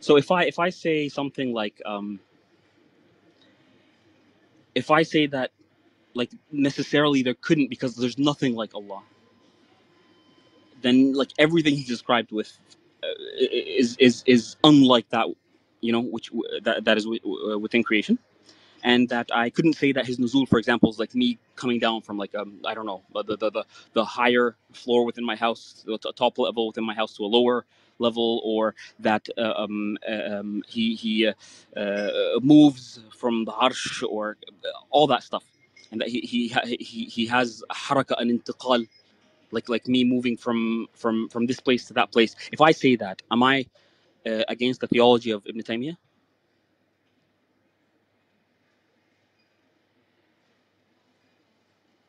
So if I if I say something like um, if I say that like necessarily there couldn't because there's nothing like Allah, then like everything he described with uh, is is is unlike that, you know, which that that is within creation and that I couldn't say that his nuzul, for example, is like me coming down from like um I don't know the the the, the higher floor within my house, the top level within my house to a lower level, or that uh, um, uh, um he he uh, uh, moves from the arsh or all that stuff, and that he he he he has haraka and intiqal, like like me moving from from from this place to that place. If I say that, am I uh, against the theology of Ibn Taymiyyah?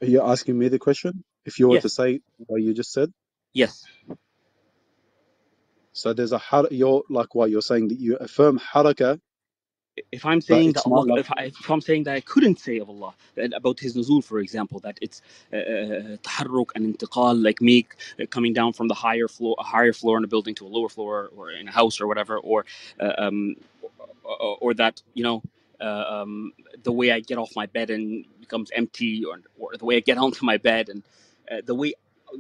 Are you asking me the question? If you were to say what you just said, Yes. so there's a har- you're like what you're saying that you affirm haraka, if I'm but saying that it's Allah, like if, I, if I'm saying that I couldn't say of Allah that about His nuzul, for example, that it's uh, uh, taharruk and intiqal, like me uh, coming down from the higher floor, a higher floor in a building to a lower floor, or in a house or whatever, or uh, um, or, or that you know. Uh, um, the way I get off my bed and becomes empty, or, or the way I get onto my bed, and uh, the way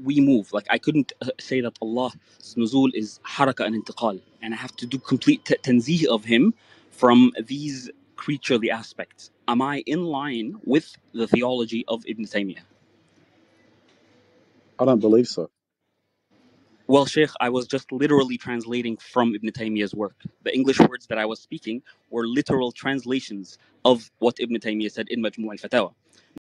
we move. Like I couldn't uh, say that Allah's nuzul is haraka and intiqal, and I have to do complete t- tanzih of Him from these creaturely aspects. Am I in line with the theology of Ibn Taymiyyah? I don't believe so. Well, Sheikh, I was just literally translating from Ibn Taymiyyah's work. The English words that I was speaking were literal translations of what Ibn Taymiyyah said in Majmu' al-Fatawa.